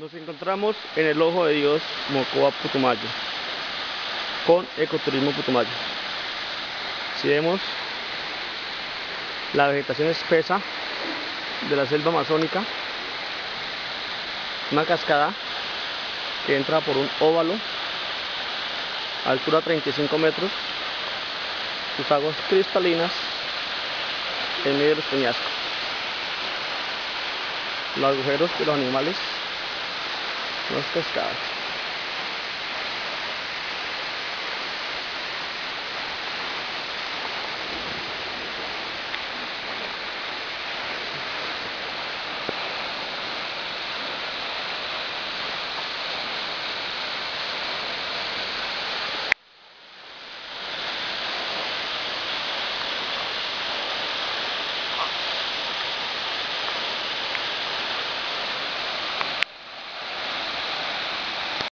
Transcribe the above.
Nos encontramos en el Ojo de Dios, Mocoa, Putumayo, con Ecoturismo Putumayo. Si vemos la vegetación espesa de la selva amazónica, una cascada que entra por un óvalo, altura 35 metros, sus aguas cristalinas en medio de los peñascos. Los agujeros de los animales, Let's go discuss.